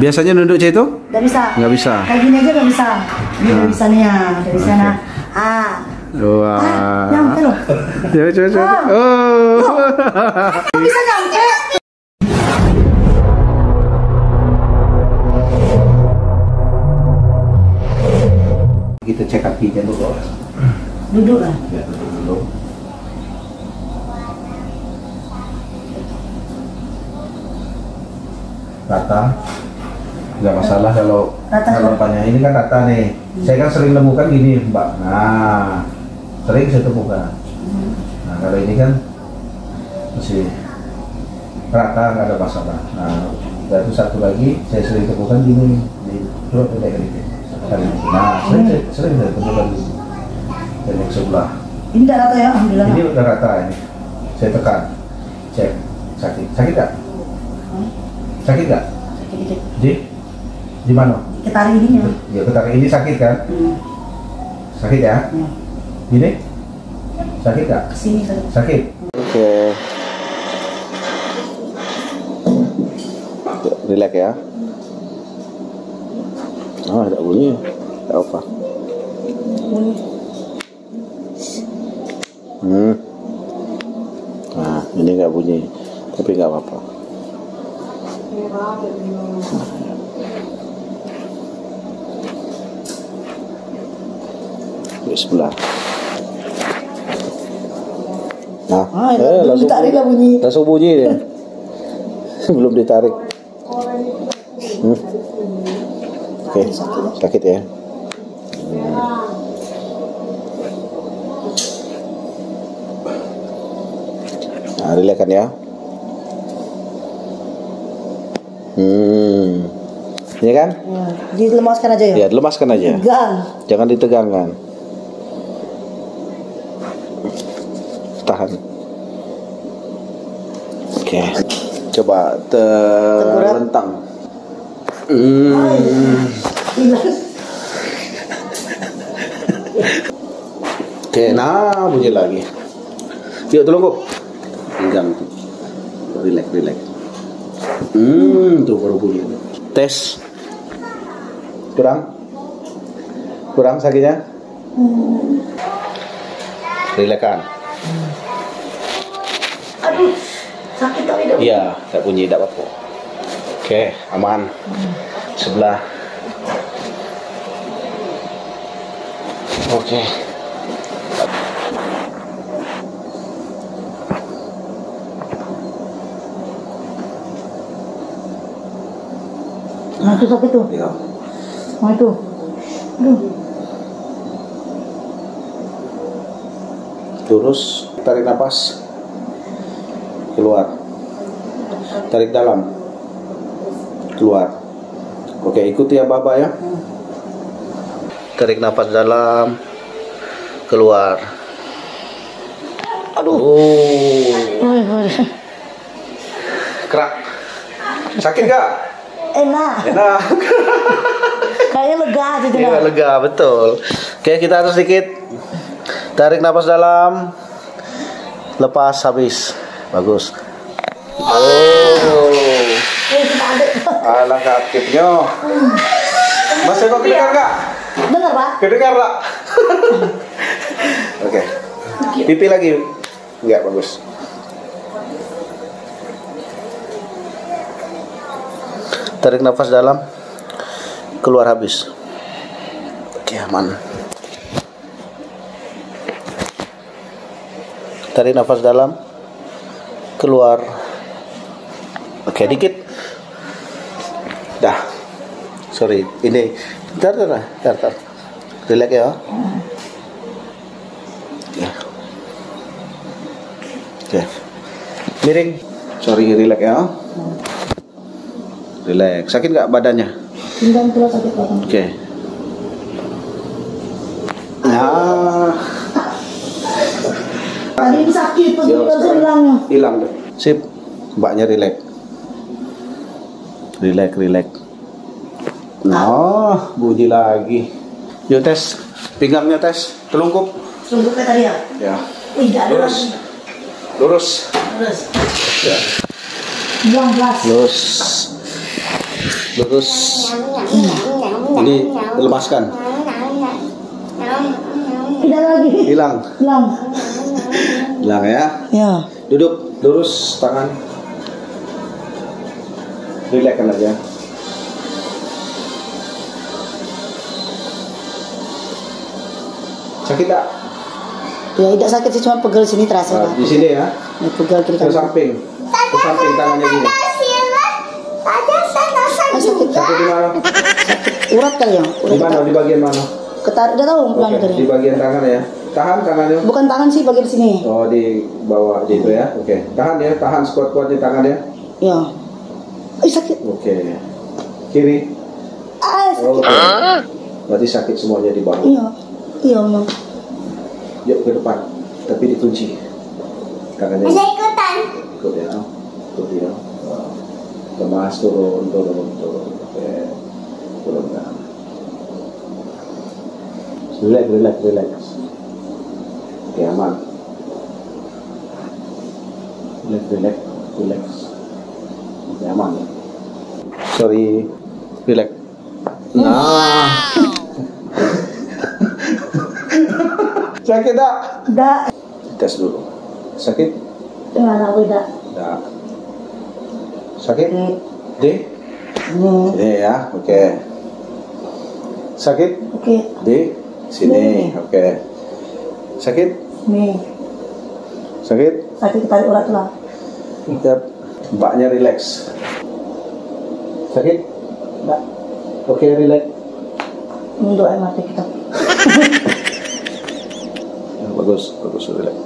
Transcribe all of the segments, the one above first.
Biasanya nunduk cek itu? Nggak bisa. Nggak bisa. Kayak gini aja nggak bisa. Ini nggak bisa nih ya. Dari sana. Ah. Wah. Ah, nyampe loh. Coba, coba, coba. Ah. Oh. Kok bisa nyampe? Kita cek kakinya dulu. Duduk lah. Ya, dulu. Rata. Nggak masalah kalau Rata. kalau tanya ini kan rata nih. Saya kan sering nemukan gini, Mbak. Nah, sering saya temukan. Nah, kalau ini kan masih rata nggak ada masalah. Nah, itu satu lagi saya sering temukan gini di dua pendek ini. Nah, sering, saya- sering saya temukan di pendek sebelah. Ini nggak rata ya, alhamdulillah. Ini udah rata ini. Saya tekan, cek sakit. Sakit nggak? Sakit nggak? Dikit-dikit. Di di mana? Ketarik ininya. Ya ketarik ini sakit kan? Hmm. Sakit ya? Ya. Ini sakit nggak? Ke sini tadi. Sakit. Oke. Relax ya. Oh, ada bunyi. Tidak apa. Hmm. Nah, ini nggak bunyi, tapi nggak apa-apa. Di sebelah. Nah, Ah, eh, belum langsung ditarik lah bunyi. Langsung bunyi dia. Belum ditarik. Hmm. Oke, sakit ya. Nah, relax kan ya. Hmm. Ini kan? Ya. Dilemaskan aja ya. Ya, lemaskan aja. Tegang. Jangan ditegangkan. Tahan. Oke. Coba terlentang. Hmm. Oke, nah bunyi lagi. Yuk tolong kok. Pegang tuh. Relax, relax. Hmm, tuh baru bunyi. Tes. Kurang? Kurang sakitnya? Relax kan? Aduh. Sakit tapi dong. Iya, tak bunyi, tak apa-apa. Oke, aman. Sebelah. Oke. Nah, itu sakit tuh. Ya. Nah, itu. Aduh. Lurus, tarik nafas. Keluar. Tarik dalam. Keluar. Oke, ikuti ya Bapak ya. Tarik nafas dalam. Keluar. Aduh. Oh, kerak. Sakit gak? Enak. Enak. Kayaknya lega aja tuh. Iya, lega, betul. Oke, kita atas sedikit. Tarik nafas dalam. Lepas habis. Bagus. Oh. Adek. Alangkah aktifnya. Mas Eko kedengar nggak? Dengar, Pak? Kedengar nggak? Oke. Pipi lagi. Nggak bagus. Tarik nafas dalam. Keluar habis. Oke, aman. Tarik nafas dalam. Keluar. Oke, dikit. Dah. Sorry, ini. Bentar, bentar, bentar, bentar. Relax ya. Ya. Oke. Miring. Sorry, relax ya. Relax. Sakit nggak badannya? Oke. Nah, Tadi ini sakit sekarang hilangnya. hilang deh. Sip. Mbaknya relax. Relax, relax. Nah, bunyi lagi. Yuk tes. Pinggangnya tes. Telungkup. Kayak tadi ya. Ya. Ih, nggak ada Lurus. lagi. Lurus. Terus. Ya. Buang belas. Lurus. lurus ini lepaskan Tidak lagi. hilang Hilang. Hilang ya Ya. duduk lurus tangan relaxkan aja sakit tak? Ya tidak sakit sih cuma pegel sini terasa. Nah, di sini ya Ya, pegel kiri ke kanan. samping ke samping tangannya gini sakit. sakit di mana? Urat kali ya. di mana? ketar- di bagian mana? Ketarik. Udah tahu mana tadi. di bagian tangan ya tahan tangannya Bukan tangan sih bagian sini. oh di bawah di itu ya. Oke. Tahan ya tahan squat kuatnya tangannya Ya. Ih sakit. oke. Kiri. Ah sakit. oke. Berarti sakit semuanya di bawah. Iya. Iya memang. yuk ke depan. Tapi dikunci. Tangannya. Ikut ya. Ikut ya lemas turun turun turun. Oke. Turunkan. Relax relax relax oke aman relax relax relax oke aman sorry relax nah sakit tak Tidak. tes dulu sakit Dengan aku tidak. Tidak. Sakit? D? D ya, oke. Sakit? Oke. D? Sini, oke. Sakit? Nih. Sakit? Sakit ketarik urat lah. Yap. Mbaknya relax. Sakit? Tidak. Oke, relax. Untuk air mata kita. Ya, bagus, bagus, relax.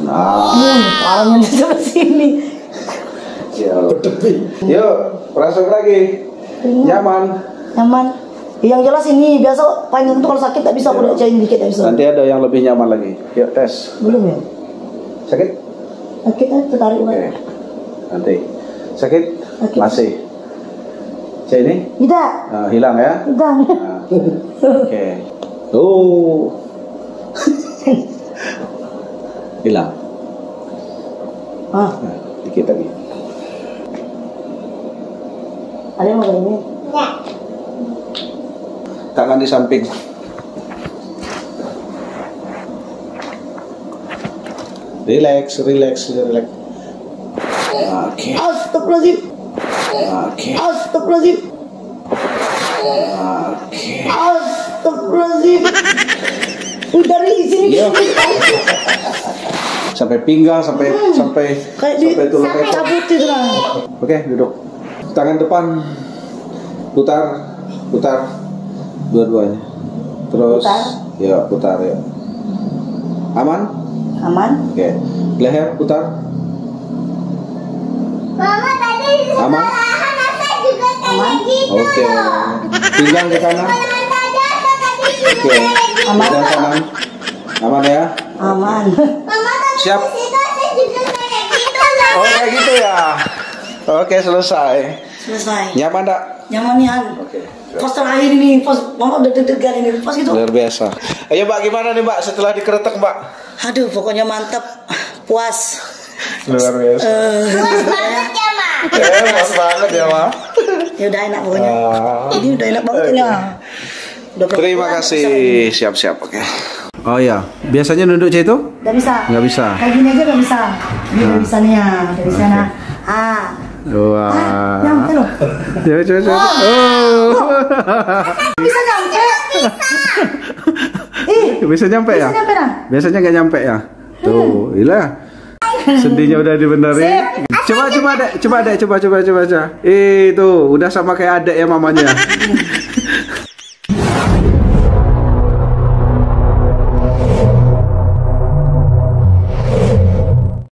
Nah, Hmm, parahnya di sini. ya. Yuk, masuk lagi. Nyaman. Nyaman. Yang jelas ini biasa paling itu kalau sakit tak bisa udah cain dikit tak bisa. Nanti ada yang lebih nyaman lagi. Yuk, tes. Belum ya? Sakit? Sakit kan tertarik urat. Nanti. Sakit? Sakit. Masih. Saya ini Tidak. Ah, hilang ya? Tidak. Nah, Oke. Oh. hilang. Ah, Nah, dikit lagi. ada yang mau ini? Tangan di samping. Relax, relax, relax. Oke, Astagfirullahaladzim. oke, Astagfirullahaladzim. oke. Astagfirullahaladzim. Udah sini. Iya. Sampai pinggang, sampai sampai Kayak di sampai tulang ekor. cabut itu lah. Oke, duduk. Tangan depan putar, putar dua-duanya. Terus Putar. ya putar ya. Aman? Aman. Oke. Leher putar. Mama tadi Aman? Asa juga kayak Aman. gitu. Oke. Pinggang ke kanan. Juga Oke. kayak gitu. Aman. Pinggang kanan. Aman ya? Aman. Mama tadi Siap. juga kayak gitu. Oh kayak gitu ya. Oke selesai. Selesai. Nyaman tak? Nyaman nih Han. Oke. Pos terakhir ini, pos mama udah deg-degan ini, pos gitu. Luar biasa. Ayo Mbak gimana nih Mbak setelah dikeretek Mbak? Aduh, pokoknya mantap, puas. Luar biasa. Eh, Puas banget ya, Ma. Eh, pas banget ya Mbak. ya udah enak pokoknya. Ah. Ini udah enak banget ya. Udah Terima kasih. bisa. Siap-siap. Oke. Oh ya, biasanya nunduk itu? Nggak bisa. Nggak bisa. Kayak gini aja nggak bisa. Ini nggak bisa nih ya, dari sana. Ah, Wah. ah, nyampe loh. Coba coba coba. Oh. Bisa nyampe. Ih, Bisa nyampe ya? bisa nyampe kan? Biasanya nggak nyampe ya? Tuh, ilah. Sendinya udah dibenerin. Coba coba dek, coba dek, coba coba coba coba. Eh tuh, udah sama kayak adek ya mamanya.